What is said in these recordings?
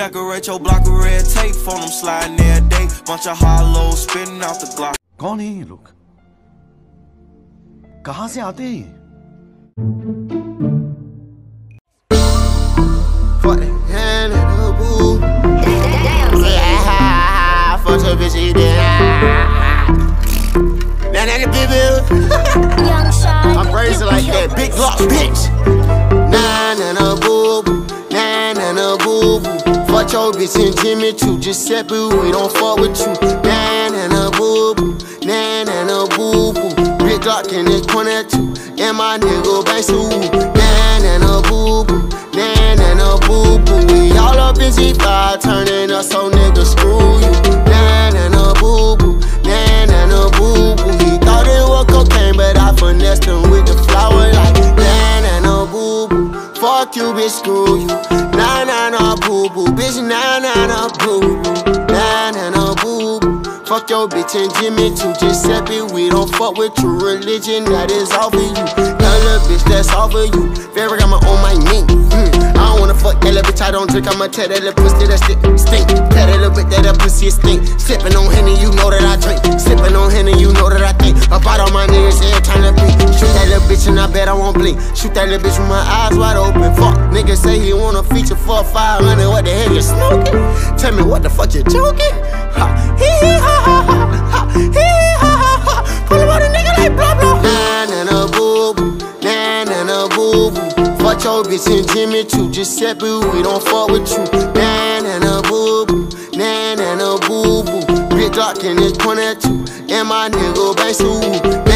Decorate your block with red tape, phone them sliding every day. Bunch of hollows spitting out the Glock. कौन है ये लोग कहां से आते हैं your bitch and Jimmy Choo. Giuseppe, we don't fuck with you. Nah, nah, nah, boo boo. Nah, nah, nah, boo boo. Big Glock and it's point at you. And my nigga bang so Nah, nah, nah, boo boo. Nah, nah, nah, boo boo. We all up in Z5 turning up so nigga screw you. Nah, nah, nah, boo boo. Nah, nah, nah, boo boo. He thought it was cocaine, but I finessed him with the flower like nah, nah, nah, boo boo. Fuck you, bitch, screw you. Boo boo. Bitch, nah, nah, nah, boo boo. Nah, nah, nah, boo boo. Fuck your bitch and Jimmy Choo. Giuseppe, we don't fuck with true religion. That is all for you. Little bitch, that's all for you. Very got my on my knee. Mm. I don't wanna fuck little bitch. I don't drink. I'ma tell that little pussy that stink. Tell that little bitch that that pussy stink. Sipping on Henny, you know that I bitch and I bet I won't blink. Shoot that little bitch with my eyes wide open. Fuck, nigga say he want a feature for 500. What the hell you smoking? Tell me what the fuck you joking? Ha, hee hee ha ha ha. Ha, hee hee ha ha ha. Pull about a nigga like blah blah. Nah, nah, nah, boo boo. Nah, nah, nah, boo boo. Fuck your bitch and Jimmy Choo. Giuseppe, we don't fuck with you. Nah, nah, nah, boo boo. Nah, nah, nah, boo boo. Big Glock and it's point at you. And my nigga bang so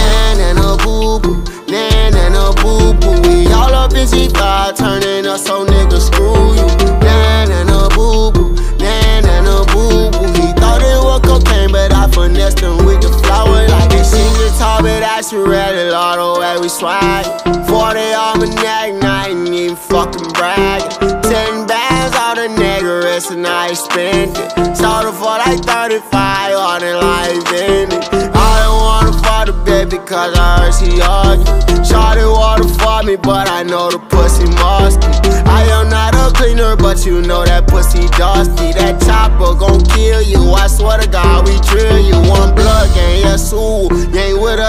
we swag. 40 on my neck, not even fucking bragging. 10 bands on the nigga and I spent it. Sold it for like 35 on it like Vinny. I don't wanna fuck the bed because I heard she argue. Shawty wanna fuck me, but I know the pussy musky. I am not a cleaner, but you know that pussy dusty. That chopper gon' kill you. I swear to God, we drill you. One blood gang, yes, ooh.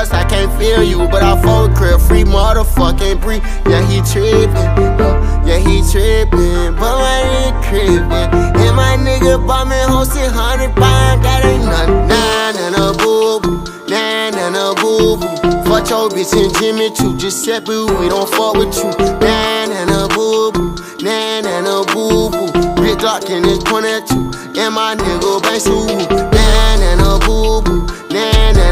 Ain't us, I can't feel you. But I fuck crib, free motherfucking breed. Yeah, he trippin'. Yeah, he trippin'. But my nigga crippin'. And my nigga bumming, hosting 100 pound. That ain't nothing. Nah, nah, nah, boo. Nah, nah, nah, boo. Fuck your bitch and Jimmy Choo. Giuseppe, we don't fuck with you. Nah, nah, nah, boo. Nah, nah, nah, boo boo. Big Glock and it's point at you. And my nigga bang so Nah, nah, nah, boo boo. Nah, nah,